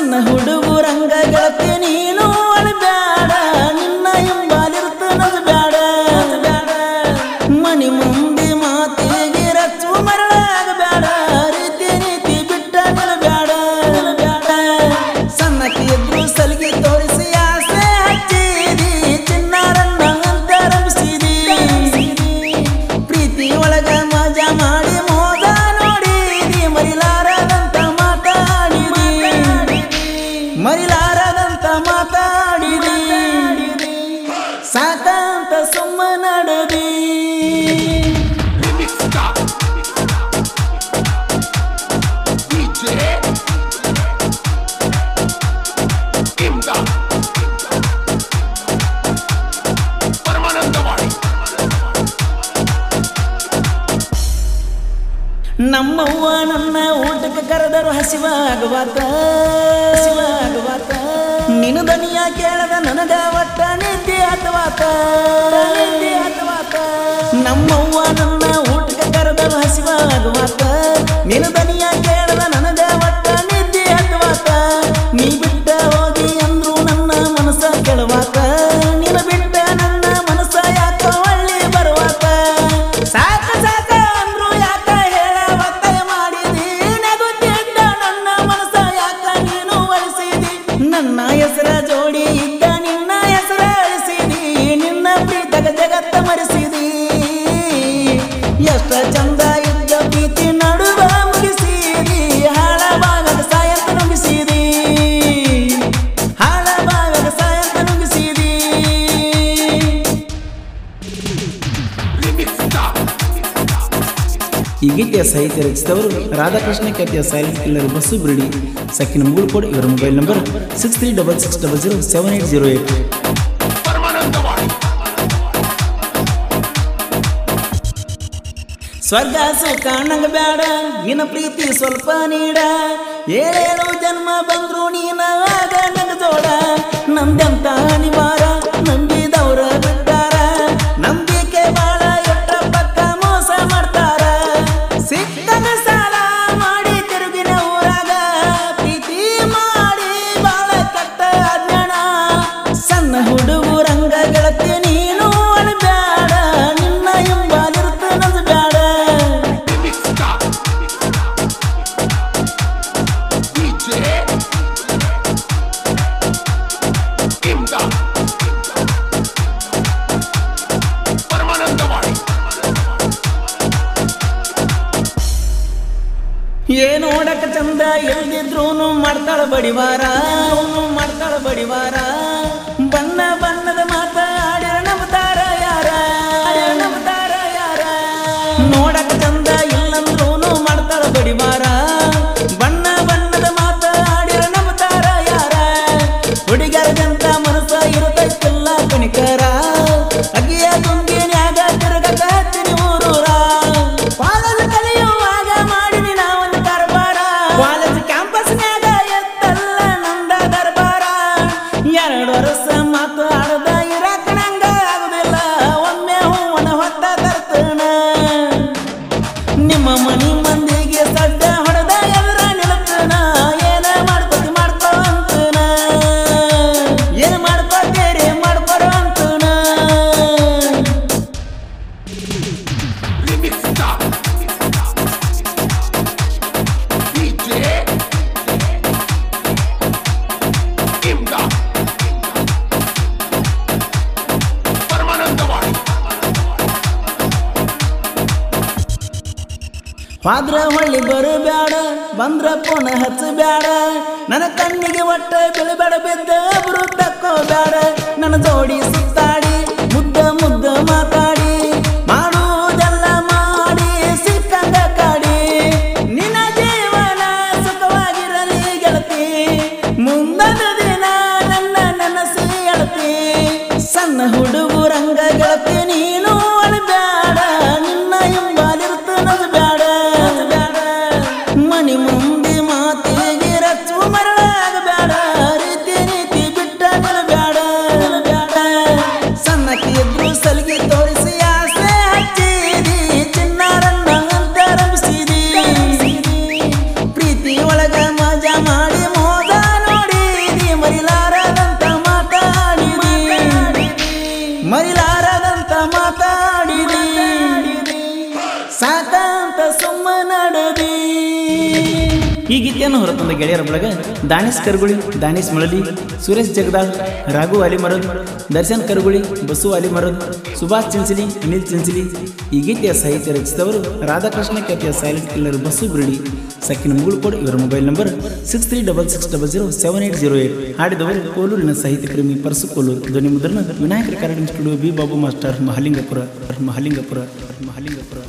ನನ್ನ ಹುಡುಗರಂಗ ಗೆಳತಿ ನೀನು ನಮ್ಮವ್ವ ನನ್ನ ಊಟಕ್ಕೆ ಕರೆದರು ಹಸಿವಾಗುವಾತ. ಹಸಿವಾಗುವಾತ ನಿನ್ನ ದನಿಯ ಕೇಳದ ನನಗ ಒಟ್ಟ ನಿದ್ದೆ ಅಥವಾತ ನಿದ್ದೆ ಅಥವಾತ ನಮ್ಮವ್ವ ನನ್ನ ಊಟಕ್ಕೆ ಕರೆದರು ಹಸಿವಾಗುವಾತ. ನಿನ್ನ ದನಿಯ マイアスラジオリーダ ಕೆ ಸಾಹಿತ್ಯ ರಚಿಸಿದವರು ರಾಧಾಕೃಷ್ಣ ಖ್ಯಾತಿಯ ಸೈಲೆಂಟ್ ಕಿಲ್ಲರ್ ಬಸ್ಸು ಬಿಡಿ ಸಕ್ಕಿನ ಮೂಗುಳ್ಕೋಡ್ ಇವರ mobile number six three double six double zero seven eight zero eight ಸ್ವರ್ಗ ಸುಖ ನಂಗ ಬೇಡ ನಿನ್ನ ಪ್ರೀತಿ ಸ್ವಲ್ಪ ನೀಡ. ಏನೇನು ಜನ್ಮ ಮಾಡ್ತಾಳ ಬಡಿವಾರ ಅವನು ಮಾಡ್ತಾಳ ಬಡಿವಾರ ಪಾದ್ರ ಹೊಳ್ಳಿ ಬರಬೇಡ ಬಂದ್ರ ಪೋನ ಹಚ್ಚಬೇಡ ನನ್ನ ಕಣ್ಣಿಗೆ ಒಟ್ಟ ಬಿಳಬೇಡ, ಬಿದ್ದ ಬರು ತಕ್ಕೋಬೇಡ ನನ್ನ ಜೋಡಿ ಸುತ್ತಾಡಿ, ಮುದ್ದ ಮುದ್ದ ಮಾತಾಡಿ. ಸಾಕಂತ ಸುಮ್ಮನಡದಿ ಈ ಗೀತೆಯನ್ನು ಹೊರತಂದ ಗೆಳೆಯರ ಬಳಗ ದಾನಿಸ್ ಕರ್ಗುಳಿ, ದಾನಿಸ್ ಮಳಲಿ, ಸುರೇಶ್ ಜಗದಾಳ್, ರಾಘು ಅಲಿಮರದ್, ದರ್ಶನ್ ಕರ್ಗುಳಿ, ಬಸು ಅಲಿಮರದ್, ಸುಭಾಷ್ ಚಿಂಚಲಿ, ಅನಿಲ್ ಚಿಂಚಲಿ. ಈ ಗೀತೆಯ ಸಾಹಿತ್ಯ ರಚಿಸಿದವರು ರಾಧಾಕೃಷ್ಣ ಖ್ಯಾತಿಯ ಸೈಲೆಂಟ್ ಕಿಲ್ಲರ್ ಬಸ್ಸು ಬಿರಡಿ. ಸಕ್ಕಿನ ಮುಗುಳ್ಕೋಡ್ ಇವರ mobile number six three double six double zero seven eight zero eight. ಹಾಡಿದವರು ಕೋಲೂರಿನ ಸಾಹಿತ್ಯ ಪ್ರೇಮಿ ಪರಸು ಕೋಲೂರು ಧ್ವನಿ ಮುದ್ರಣ Vinayaka recording studio B Babu master Mahalingapura Mahalingapura Mahalingapura.